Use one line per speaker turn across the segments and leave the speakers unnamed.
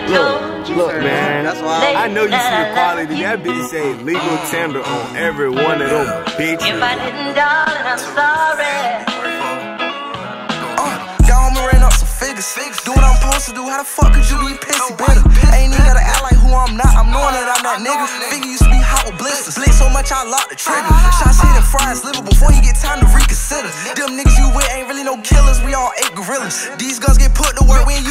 Look, look, man. That's why I know you see the quality. That bitch say legal tender on every one of them bitches.
If I didn't, darling, I'm sorry.
Uh, got home and ran up some figures. Do what I'm supposed to do. How the fuck could you be pissy oh, bitter? Ain't even gotta act like who I'm not. I'm knowing that I'm uh, that nigga. Figure used to be hot with blisters. Blitz so much I locked the trigger. Uh, uh, Shots hitting fries liver before he get time to reconsider. Them niggas you with ain't really no killers. We all ate gorillas. These guns get put to work. We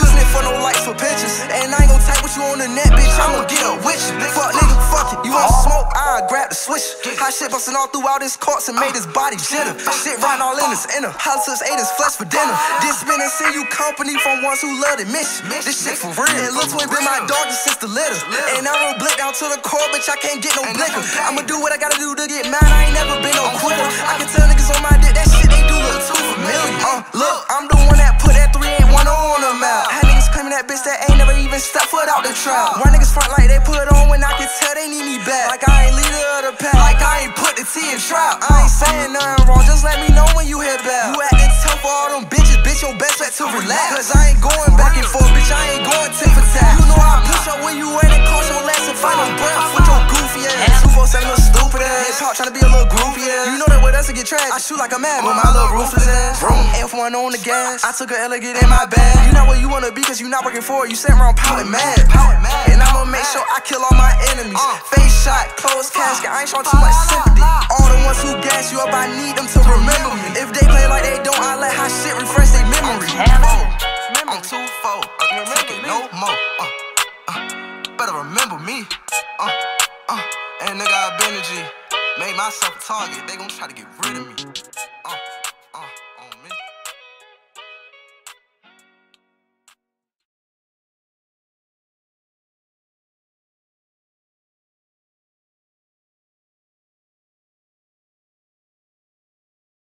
gon' type you on the net, bitch. I'm gon' get with you. Fuck nigga, fuck it. You want uh-huh. smoke? I grab the switch. Hot shit busting all throughout his courts and made his body jitter. Uh-huh. Shit riding all in his uh-huh. inner. Politics ate his flesh for dinner. This been and send you company from ones who love to miss. This shit for real. And Lil Twin been my dog since the litter. And I roll blick down to the core, bitch. I can't get no blicker. I'ma do what I gotta do to get mad. I ain't never been no quitter. The trap. Why niggas front like they put on when I can tell they need me back. Like I ain't leader of the pack. Like I ain't put the T in trap. I ain't saying nothing wrong. Just let me know when you hit back. You acting tough for all them bitches. Bitch, your best bet to relax. Cause I ain't going back and forth, bitch. I ain't going tit for tat. You know I push up when you ain't it cost your last and find no breath with your goofy ass. 247 little stupid ass. Talk trying to be a little groupie ass. You know that with us to get trash. I shoot like a mad with my little ruthless ass. F1 on the gas. I took a elegant in my bag. You not where you wanna be cause you not working for it. You sitting around pouting mad. And I'ma make sure I kill all my enemies. Face shot, closed casket. I ain't showing too much sympathy. All the ones who gas you up, I need them to remember me. If they play like they don't, I let hot shit refresh their memory. I'm too fold. Uh, take it no more. Uh, uh, better remember me. Uh, uh, and nigga, I've been a G. Made myself a target. They gon' try to get rid of me.